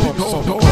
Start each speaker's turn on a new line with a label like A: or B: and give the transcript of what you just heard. A: Go, go, go.